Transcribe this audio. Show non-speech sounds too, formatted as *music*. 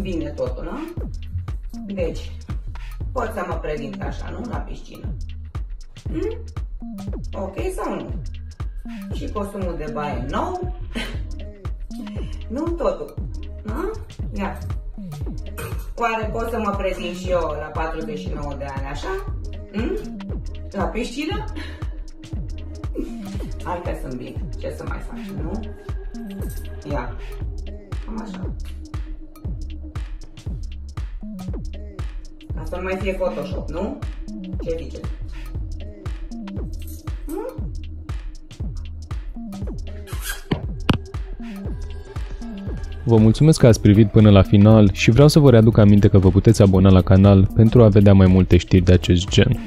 Bine totul, nu? Deci, pot să mă prezint așa, nu? La piscină. Hmm? Ok sau nu? Și costumul de baie nou. *laughs* nu totul. Nu? Ia. Oare pot să mă prezint și eu la 49 de ani, așa? Hmm? La piscină? Hai că sunt bine. Ce să mai faci, nu? Ia. Cam așa. Asta nu mai fie Photoshop, nu? Ce ziceți? Hmm? Vă mulțumesc că ați privit până la final și vreau să vă readuc aminte că vă puteți abona la canal pentru a vedea mai multe știri de acest gen.